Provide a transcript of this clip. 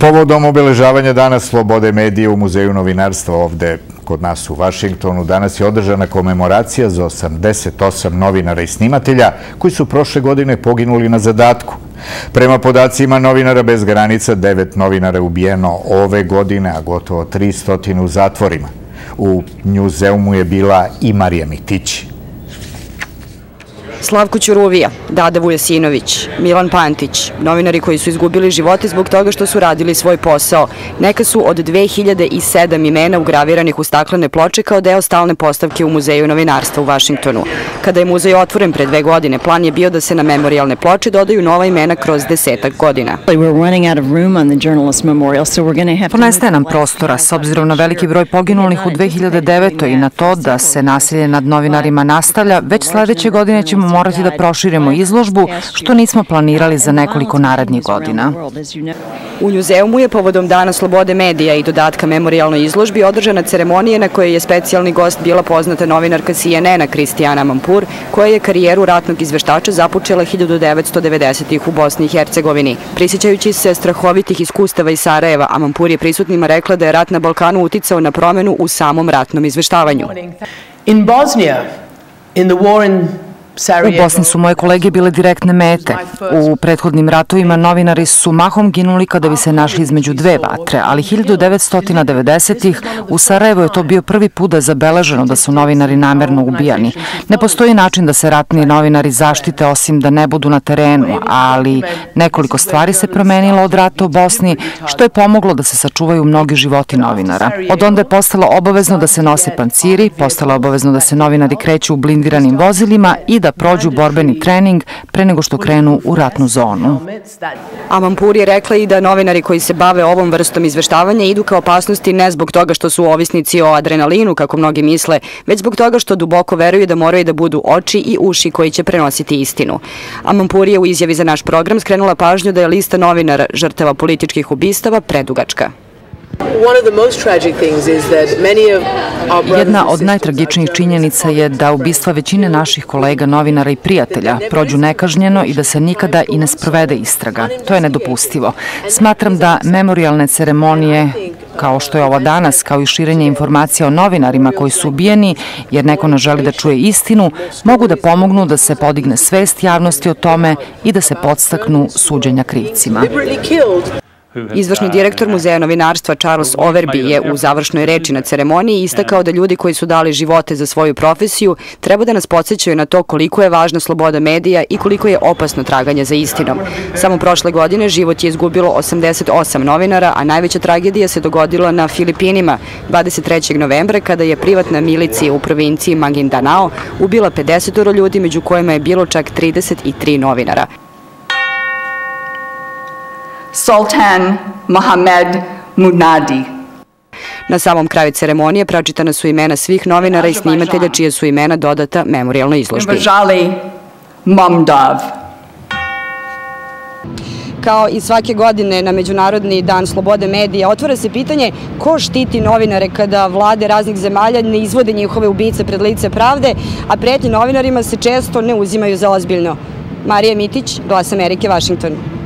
Povodom obeležavanja Dana slobode medije u Muzeju novinarstva ovde kod nas u Vašingtonu danas je održana komemoracija za 88 novinara i snimatelja koji su prošle godine poginuli na zadatku. Prema podacima novinara bez granica, devet novinara je ubijeno ove godine, a gotovo 300 u zatvorima. U Njuzeumu je bila i Marija Mitići. Slavko Ćuruvija, Dada Vujasinović, Milan Pantić, novinari koji su izgubili živote zbog toga što su radili svoj posao. Neka su od 2007 imena ugraviranih u staklene ploče kao deo stalne postavke u Muzeju novinarstva u Vašingtonu. Kada je muzej otvoren pre dve godine, plan je bio da se na memorialne ploče dodaju nova imena kroz desetak godina. Ponestaje nam prostora, s obzirom na veliki broj poginulih u 2009. i na to da se nasilje nad novinarima nastavlja, već sledeće godine ćemo morati da proširimo izložbu, što nismo planirali za nekoliko narednih godina. U Njuzeumu je povodom Dana slobode medija i dodatka memorialnoj izložbi održana ceremonija na kojoj je specijalni gost bila poznata novinarka CNN-a Kristijana Mampur, koja je karijeru ratnog izveštača započela 1990-ih u Bosni i Hercegovini. Prisjećajući se strahovitih iskustava iz Sarajeva, a Mampur je prisutnima rekla da je rat na Balkanu uticao na promenu u samom ratnom izveštavanju. In Bosnia, in the war in U Bosni su moje kolege bile direktne mete. U prethodnim ratovima novinari su mahom ginuli kada bi se našli između dve vatre, ali 1990-ih u Sarajevo je to bio prvi put da je zabeleženo da su novinari namerno ubijani. Ne postoji način da se ratni novinari zaštite osim da ne budu na terenu, ali nekoliko stvari se promenilo od rata u Bosni, što je pomoglo da se sačuvaju mnogi životi novinara. Od onda je postalo obavezno da se nose panciri, postalo obavezno da se novinari kreću u blindiranim vozilima i da prođu borbeni trening pre nego što krenu u ratnu zonu. Amampur je rekla i da novinari koji se bave ovom vrstom izveštavanja idu ka opasnosti ne zbog toga što su ovisnici o adrenalinu, kako mnogi misle, već zbog toga što duboko veruju da moraju da budu oči i uši koji će prenositi istinu. Amampur je u izjavi za naš program skrenula pažnju da je lista novinara žrtava političkih ubistava predugačka. Jedna od najtragičnijih činjenica je da ubistva većine naših kolega, novinara i prijatelja prođu nekažnjeno i da se nikada i ne sprovede istraga. To je nedopustivo. Smatram da memorialne ceremonije kao što je ovo danas, kao i širenje informacija o novinarima koji su ubijeni, jer neko ne želi da čuje istinu, mogu da pomognu da se podigne svest javnosti o tome i da se podstaknu suđenja krivcima. Izvršni direktor Muzeja novinarstva Charles Overby je u završnoj reči na ceremoniji istakao da ljudi koji su dali živote za svoju profesiju treba da nas podsjećaju na to koliko je važna sloboda medija i koliko je opasno traganje za istinom. Samo prošle godine život je izgubilo 88 novinara, a najveća tragedija se dogodila na Filipinima 23. novembra kada je privatna milicija u provinciji Maguindanao ubila 50 ljudi, među kojima je bilo čak 33 novinara. Sultan Mohamed Munadi. Na samom kraju ceremonije pročitana su imena svih novinara i snimatelja čije su imena dodata memorialnoj izložbi. Žali Momdav. Kao i svake godine na Međunarodni dan slobode medija, otvara se pitanje ko štiti novinare kada vlade raznih zemalja ne izvode njihove ubice pred lice pravde, a pretnje novinarima se često ne uzimaju za ozbiljno. Marija Mitić, Glas Amerike, Vašington.